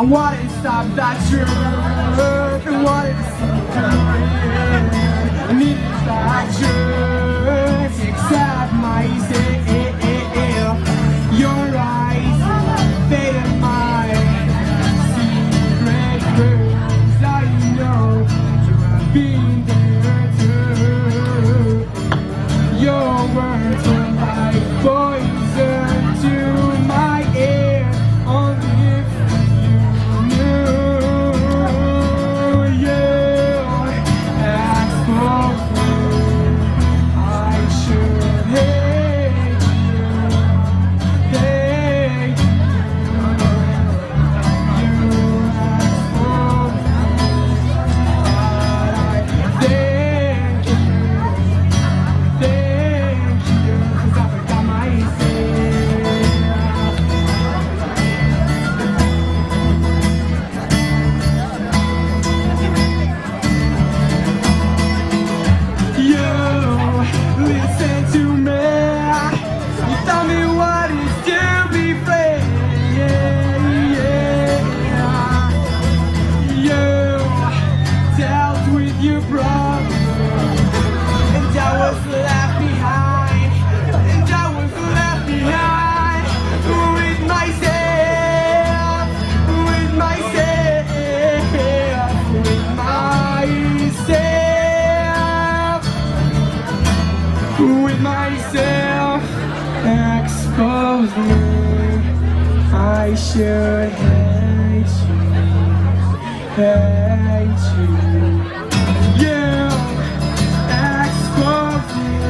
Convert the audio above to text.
I want it to stop, that's true. was me I should hate you. Hate you. You asked for me.